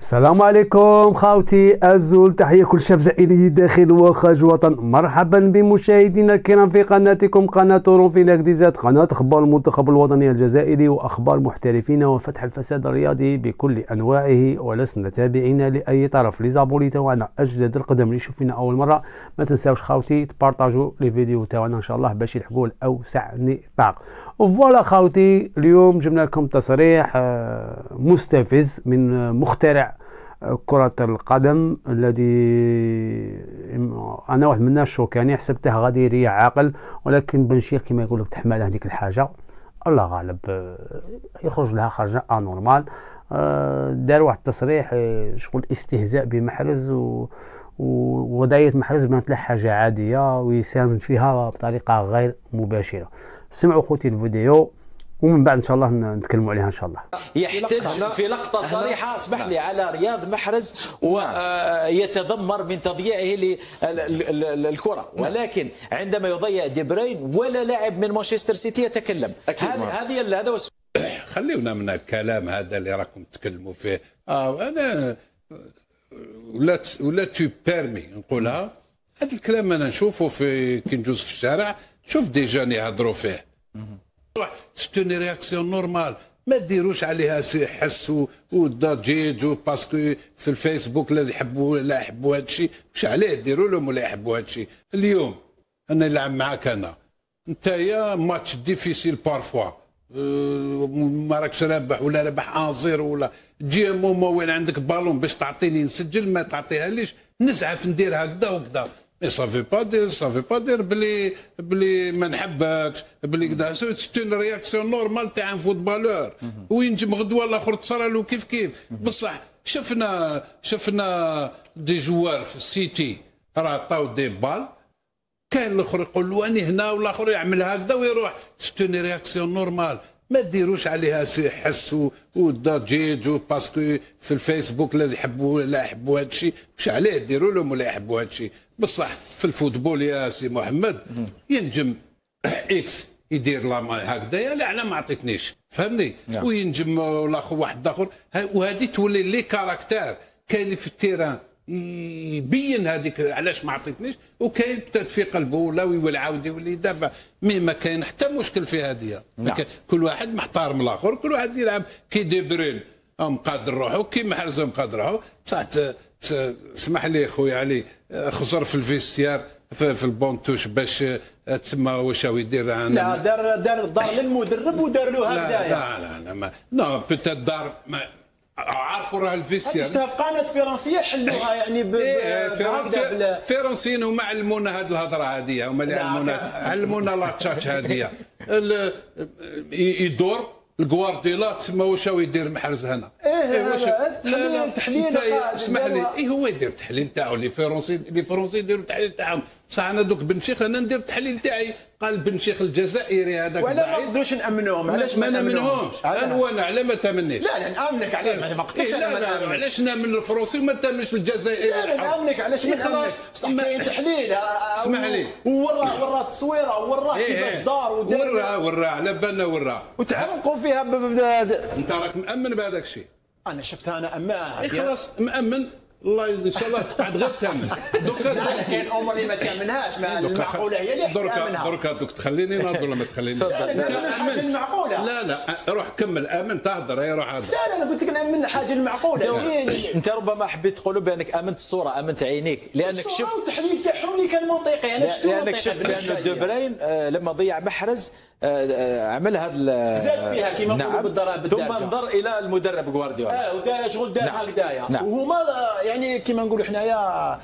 السلام عليكم خاوتي الزول تحية كل شاب زائري داخل وخارج الوطن. مرحبا بمشاهدينا الكرام في قناتكم قناة في لاكديزات قناة أخبار المنتخب الوطني الجزائري وأخبار المحترفين وفتح الفساد الرياضي بكل أنواعه ولسنا تابعين لأي طرف. ليزابولي تاعنا أجدد القدم اللي يشوفنا أول مرة. ما تنساوش خاوتي تبارطاجوا لي فيديو تاعنا إن شاء الله باش يلحقوا لأوسع نطاق. وفوالا خاوتي اليوم جبنا لكم تصريح آه، مستفز من مخترع كرة القدم الذي أنا واحد من الناس شوكاني حسبته غادي يريح عاقل ولكن بن شيخ كما يقول لك تحمل هذيك الحاجة. الله غالب آه، يخرج لها خرجة أنورمال. دار واحد التصريح شغل استهزاء بمحرز و ووضعية محرز بانت له حاجة عادية ويساهم فيها بطريقة غير مباشرة. سمعوا خوتي الفيديو. ومن بعد إن شاء الله نتكلموا عليها إن شاء الله. يحتج في لقطه صريحة. اسمح لي على رياض محرز ويتذمر من تضييعه للكره ولكن عندما يضيع دي بروين ولا لاعب من مانشستر سيتي يتكلم. هذه هذا هو خليونا من الكلام هذا اللي راكم تتكلموا فيه. آه أنا ولا ولا tu permets نقولها. هذا الكلام أنا نشوفه في كي ندوز في الشارع. شوف des gens يهضروا فيه. c'est une réaction normale ما ديروش عليها سي حس والضجيج parce que في الفيسبوك لا يحبوا لا يحبوا هذا الشيء. مش عليه ديروا لهم ولا يحبوا هذا الشيء. اليوم أنا نلعب معاك أنا. أنت يا match difficile parfois ما راكش رابح ولا رابح un zéro ولا. تجي مومو وين عندك بالون باش تعطيني نسجل ما تعطيها ليش؟ نزعف ندير هكذا وكذا mais ça veut pas dire ça veut pas dire بلي بلي ما نحبكش بلي كدا c'est une réaction normale تاع un footballeur وينجم غدوه الآخر تصرى له كيف كيف بصح شفنا شفنا des joueurs في السيتي راه عطاو des balles كاين الآخر يقول له اني هنا والاخر يعمل هكذا ويروح c'est une réaction normale ما ديروش عليها سي حس والضجيج parce que في الفيسبوك لا يحبوا لا يحبوا هذا الشيء مش عليه ديروا لهم ولا يحبوا هذا الشيء بصح في ال football يا سي محمد ينجم X يدير لا هكذايا لا أنا ما عطيتنيش. فهمني؟ نعم. وينجم الآخر واحد آخر. وهذه تولي les caractères. كاين في ال terrain. يبين هذيك علاش ما عطيتنيش؟ وكاين في قلبه ولا ويولي عاود يولي يدافع mais ما كاين حتى مشكل في هذه. نعم. كل واحد محترم الآخر كل واحد يلعب كي دي بروين. مقادر روحه كي محرز مقادر روحه بصح اسمح لي خويا علي خسر في الفيستيار في البونتوش باش تسمى واش هو يدير لا دار دار دار للمدرب ودار له هكذايا. لا لا لا ما نو بوتيت دار عارفوا راه الفيستيار قناة فرنسية حلوها يعني ب إيه فرنسيين هما علمونا هذه الهضرة هذه هما اللي علمونا علمونا لا تشاتش هذه يدور الجوارديولا تسمى واش هو يدير محرز هنا؟ إيه, إيه واش تحليل تحليل اسمح لي. إيه هو يدير التحليل تاعو les Français les Français يديروا التحليل تاعهم. بصح أنا دوك بن شيخ أنا ندير التحليل تاعي. قال بن شيخ الجزائري هذاك ولا ما نقدروش نأمنوهم علاش ما نامنهمش أنا وأنا على ما. تأمنيش. لا لا نأمنك عليه ما. قلتش أنا ما نامنش علاش نأمن الفرنسي وما تأمنش الجزائري لا لا نأمنك علاش ما خلاص بصح كاين تحليل. اسمح لي. ورا ورا التصويره ورا كيفاش دار ورا ورا على بالنا ورا. وتعمقوا فيها أنت راك مأمن بهذاك الشيء. أنا شفتها أنا اما خلاص مأمن. الله إن شاء الله تقعد غير تامن دوكا كاين أمور اللي ما تامنهاش ما المعقولة هي اللي دركا دركا دوك تخليني نهضر ولا ما تخلينيش؟ حاجة المعقولة. لا لا روح كمل أمن تهضر يا روح هضر. لا لا أنا قلت لك نامن حاجة المعقولة. أنت ربما حبيت تقولوا بأنك أمنت الصورة أمنت عينيك لأنك شفت التحليل تاعهم اللي كان منطقي. أنا شفت لأنك شفت بأن دوبرين لما ضيع محرز عمل هذا زاد فيها كما نعم. بالدرجه ثم انظر إلى المدرب جوارديولا آه ودار شغل دار نعم. هكذايا نعم. وهما يعني كما نقولوا حنايا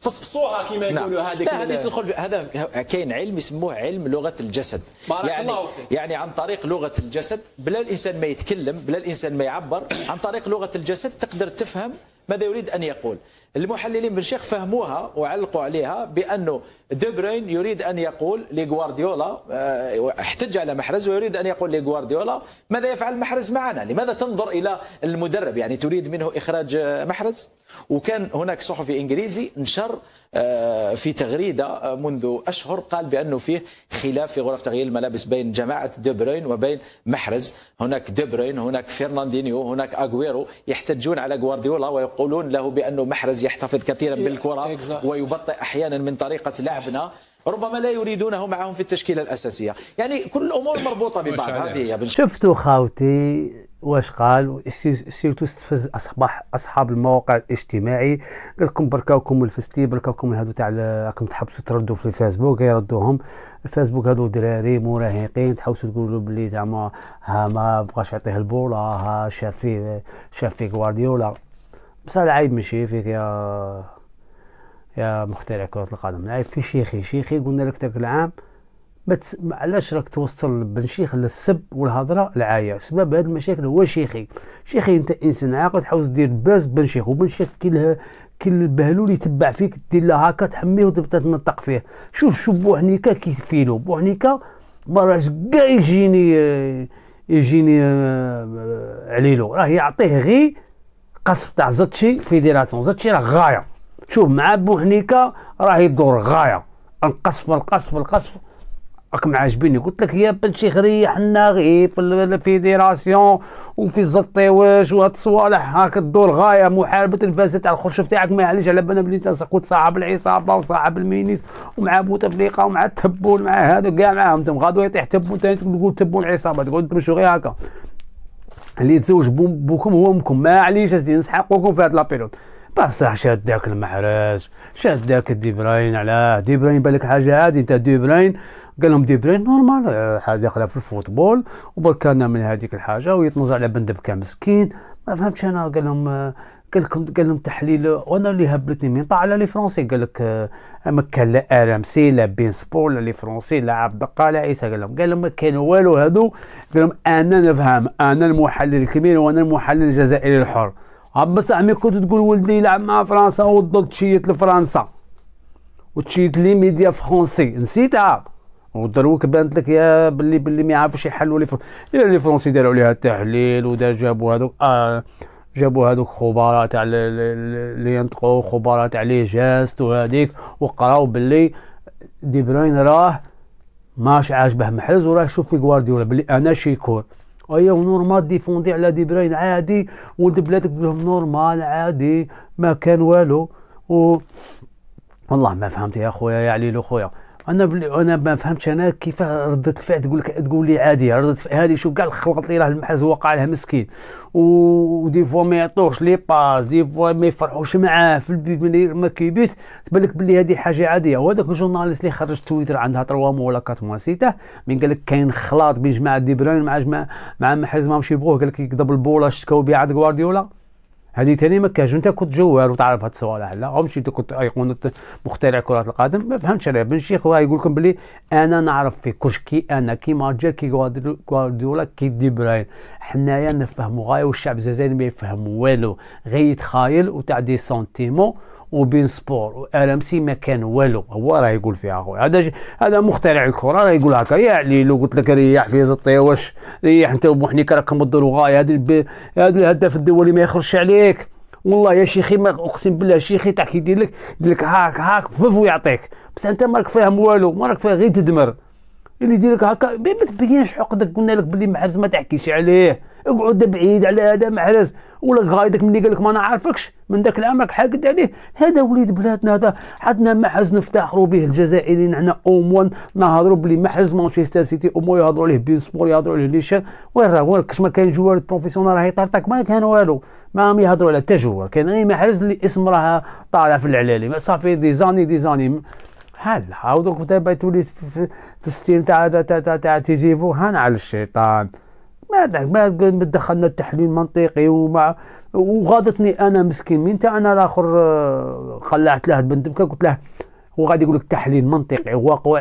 فصفصوها كما نعم. يقولوا هذيك لا هذه تدخل هذا كاين علم يسموه علم لغة الجسد بارك يعني الله فيك يعني عن طريق لغة الجسد بلا الإنسان ما يتكلم بلا الإنسان ما يعبر عن طريق لغة الجسد تقدر تفهم ماذا يريد أن يقول؟ المحللين بن شيخ فهموها وعلقوا عليها بأنه دو بروين يريد أن يقول لغوارديولا آه، احتج على محرز ويريد أن يقول لغوارديولا ماذا يفعل محرز معنا؟ لماذا تنظر إلى المدرب؟ يعني تريد منه إخراج محرز؟ وكان هناك صحفي إنجليزي نشر آه، في تغريدة آه، منذ أشهر قال بأنه فيه خلاف في غرف تغيير الملابس بين جماعة دو بروين وبين محرز. هناك دو بروين هناك فرناندينيو هناك أغويرو يحتجون على غوارديولا ويقولون له بأنه محرز يحتفظ كثيرا بالكرة ويبطئ أحيانا من طريقة لعبنا. ربما لا يريدونه معهم في التشكيلة الأساسية. يعني كل الأمور مربوطة ببعض. هذه هي شفتوا خاوتي؟ واش قال؟ surtout استفز اصبح أصحاب المواقع الاجتماعي؟ قال لكم بركاوكم الفستي بركاوكم هادو تاع راكم تحبسوا تردوا في الفيسبوك يردوهم الفيسبوك هادو دراري مراهقين تحوسوا تقولوا بلي زعما ها ما بغاش يعطيه البولا ها شاف فيه شاف فيه غوارديولا. بصح العيب ماشي فيك يا يا مخترع كرة القدم. العيب في شيخي شيخي قلنا لك ذاك العام بس علاش راك توصل بن شيخ للسب والهضرة العاية؟ سبب هذه المشاكل هو شيخي. شيخي انت انسان عاقل تحاول دير باز بن شيخ وبن شيخ كي كي البهلول يتبع فيك دير له هكا تحميه وتبدأ تنطق فيه. شوف شوف بوحنيكا كيف فيلو بوحنيكا ما راهش كاع يجيني يجيني آه، عليلو. راه يعطيه غي قصف تاع زتشي فيديراسيون زتشي راه غاية. شوف مع بوحنيكا راه يدور غاية. القصف القصف القصف راكم عاجبيني قلت لك يا بن شيخ ريحنا غير في الفيديراسيون وفي الزطيواش وهاد الصوالح. هاك الدور غاية. محاربة الفاسد تاع الخرشف تاعك. ما يعليش على بالنا بلي انت صاحب العصابة وصاحب المينيس ومع بوتفليقه ومع التبون مع هذا كاع معاهم. أنتم غادو يطيح تبون ثاني تقول تبون العصابه تقول تمشوا غير هكا. اللي يتزوج بوكم هو امكم ما عليش أسيدي نسحقوكم في هاد لابيريود بصح شاد داك المحرز شاد داك دي براين علاه. دي براين بالك حاجة عادي انت دي براين؟ قال لهم دي برين نورمال آه، حاجة داخلة في الفوتبول. وبركانا من هذيك الحاجة ويتنزع على بندب كان مسكين. ما فهمتش أنا قال لهم آه، قال لكم قال لهم تحليل وأنا اللي هبلتني من طالع لي فرونسي قال لك آه، ما كان لا سي لا بين سبور لا لي فرونسي لا عبد الدقه لا عيسى. قال لهم قال لهم ما كان والو هذو قال لهم أنا نفهم أنا المحلل الكبير وأنا المحلل الجزائري الحر. بس عمي كنت تقول ولدي يلعب مع فرنسا وضل تشيت لفرنسا. وتشيت لي ميديا فرونسي نسيتها. ودروك بانت لك يا باللي باللي ما يعرفوش يحلوا لي فرونسي داروا عليها التحليل ودار جابوا هذوك آه جابوا هذوك خبراء تاع اللي ينطقوا خبراء تاع لي جاست وهذيك وقراو باللي دي بروين راه ماش عاجبه محرز وراه شوف في غوارديولا باللي أنا شيكور ايوا نورمال ديفوندي على دي بروين عادي ولد بلادك لهم نورمال عادي ما كان والو. و والله ما فهمت يا خويا يا عليلو خويا. أنا بلي أنا ما فهمتش أنا كيف ردة الفعل تقول لك تقول لي ردة الفعل هذه شوف كاع الخلط اللي راه المحز وقع لها مسكين. ودي فوا ما يعطوش لي باس دي فوا ما يفرحوش معاه في البيت ملي ما كيبيت. تبان لك بلي هذه حاجة عادية. وهذاك ال journaliste اللي خرج تويتر عندها 3 mois ولا 4 mois سيتي من قال لك كاين خلاط بين جماعة دي بروين مع جماعة مع محرز ما مشي يبغوه قال لك يكذب البوله شتكاو بها عند غوارديولا. هذه ثاني ما كانش انت كنت جوال وتعرف هاد الصوالح لا أو مشيت كنت أيقونة مخترع كرة القدم؟ ما فهمتش عليه بن شيخ يقول لكم بلي أنا نعرف في كلش كي أنا كي ماجر كي غوارديولا كي دي بروين. حنايا نفهموا غاية والشعب الجزائري ما يفهم والو. غير يتخايل وتاع دي سونتيمون وبين سبور وار سي ما كان والو. هو راه يقول فيها أخويا. هذا هذا مخترع الكرة راه يقول هكا. يا علي لو قلت لك ريح في زطي واش؟ ريح انت ومحنيك راكم الدور غايه هذا هذا الهداف الدولي ما يخرجش عليك. والله يا شيخي ما أقسم بالله شيخي تاع كيدير لك يدير لك هاك هاك فف ويعطيك. بس أنت ماك فاهم والو ما راك فاهم غير تدمر. اللي يدير لك هكا ما تبينش حقدك قلنا لك بلي محرز ما تحكيش عليه. اقعد بعيد على هذا محرز. ولا غايدك ملي قال لك ما نعرفكش من ذاك العام راك حاقد عليه. هذا وليد بلادنا هذا. حدنا محرز نفتخروا به الجزائريين حنا au moins نهضروا بلي محرز مانشستر سيتي اومو يهضروا عليه بين سبور يهضروا عليه les chaînes وين راه؟ وين؟ كش ما كاين joueur professionnel راه يطرطق ما كان والو. ما يهضروا على حتى joueur. كاين غير محرز اللي اسم راه طالع في العلالي صافي des années des années هلا عاودوك دابا تولي في, الستيل تاع تاع تاع تيزيفو هان على الشيطان. ما ما دخلنا التحليل منطقي ومع وغاضتني أنا مسكين. من أنا الآخر آه، خلعت له بنت قلت له وغادي يقول لك تحليل منطقي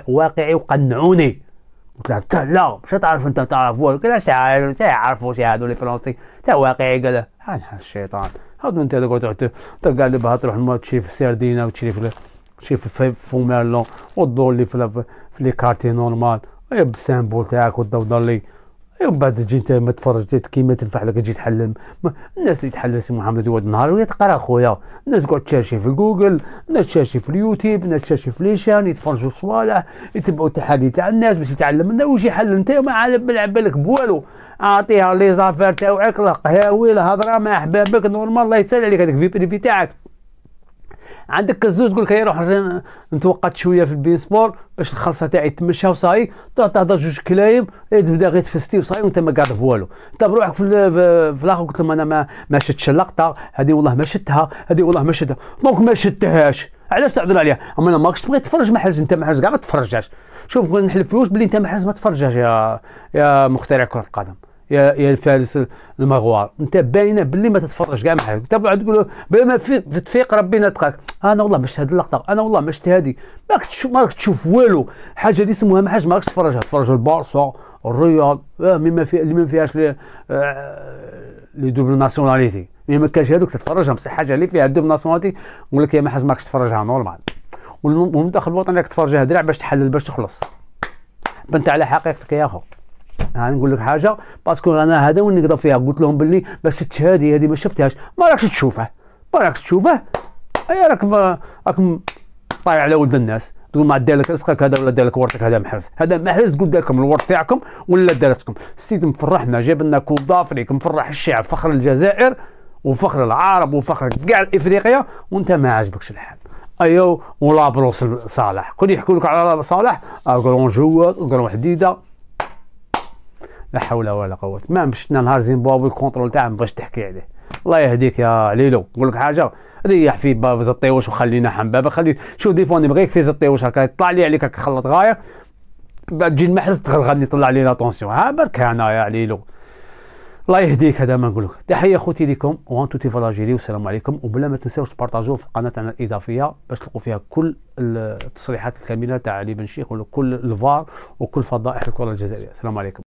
واقعي وقنعوني. قلت له انت لا مش تعرف أنت تعرف قال له تعرف تعرفوا شي هذول الفرنسي تا واقعي قال له الشيطان. هذا انت تقعد تلقى اللي بها تروح تشري في السردينة وتشري في في فوميرلون وتدور لي في لي كارتي نورمال بالسامبول تاعك وتدور لي ومن بعد تجي انت ما تفرج كيما تنفع لك تجي تحلم الناس اللي تحلل سي محمد واد النهار وهي تقرا خويا الناس تقعد تشاشي في جوجل الناس تشاشي في اليوتيوب الناس تشاشي في ليشان يتفرجوا صوالح يتبعوا التحاليل تاع الناس باش يتعلم منها ويجي يحلل انت ما عاد بالك بوالو اعطيها لي زافير تاعك ويلا هضره مع احبابك نورمال الله يسهل عليك هذاك في بريفي تاعك عندك كزوز تقول لك هي روح نتوقت شوية في البين سبور باش الخلصة تاعي تمشى وصاي. تهضر جوج كلايم تبدا غير تفستي وصاي وانت ما قاعد بوالو انت بروحك في, في الآخر. قلت لهم أنا ما ما شفتش اللقطة هذه والله ما شفتها هذه والله ما شفتها donc ما شفتهاش علاش تعذر عليها؟ أما أنا ماكش تبغي تفرج ما أنت ما كاع ما تفرجهاش. شوف نحلف فلوس بلي أنت ما ما تفرجهاش يا يا مخترع كرة القدم. يا يا الفارس المغوار. أنت باينة باللي ما تتفرج كاع معاك أنت بعد تقول ما في تفيق ربي نطقك أنا والله مشت هذه اللقطة أنا والله مشت هذه ماك تشوف ماك تشوف والو. حاجة اللي اسمها ما حاجة ماكش تفرجها تفرج البارسا الرياض آه مما في اللي ما فيهاش لي آه لي دوبل ناسيوناليتي. مي ما كانش هذوك تتفرجها بصح حاجة اللي فيها دوبل ناسيوناليتي نقول لك يا ما ماكش تفرجها نورمال. والمنتخب الوطني راك تفرجها درع باش تحلل باش تخلص. بنت على حقيقتك يا أخو. أنا نقول لك حاجة؟ باسكو أنا هذا وين نقدر فيها؟ قلت لهم باللي ما شفتش هذه هذه ما شفتهاش. ما راكش تشوفه. ما راكش تشوفه؟ أي راك راك طايع على ولد الناس. تقول ما دار لك رزقك هذا ولا دار لك ورثك؟ هذا محرز. هذا محرز تقول دار لكم الورث تاعكم ولا دارتكم السيد مفرحنا جاب لنا كوب دافريك مفرح الشعب فخر الجزائر وفخر العرب وفخر كاع إفريقيا وانت ما عاجبكش الحال. ايو ولا بروس صالح. كل يحكوا لك على صالح اكرون جواد اكرون حديدة. لا حول ولا قوة. ما مشينا نهار زيمبابوي الكونترول تاعهم باش تحكي عليه. الله يهديك يا عليلو نقول لك حاجة ريح في باب الطيوش وخلينا حنبابة. خلي شوف دي فوني بغيك في الطيوش هكا يطلع لي عليك هكا خلط غاية. بعد تجي المحرز غادي يطلع لي لاتونسيون. ها برك أنا يا عليلو الله يهديك هذا ما نقول لك. تحية خوتي لكم. وان توتي فلاجيلي والسلام عليكم. وبلا ما تنساوش تبارطاجوا في قناتنا الإضافية باش تلقوا فيها كل التصريحات الكاملة تاع علي بن شيخ وكل الفار وكل فضائح الكرة الجزائرية. السلام عليكم.